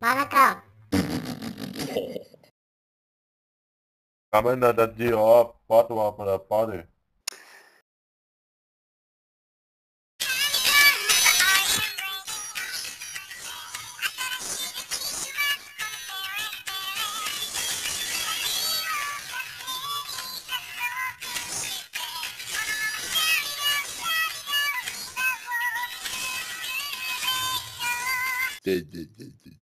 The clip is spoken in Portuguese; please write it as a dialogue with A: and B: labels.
A: Manakau.
B: Kamera da the Bota uma para the Ah!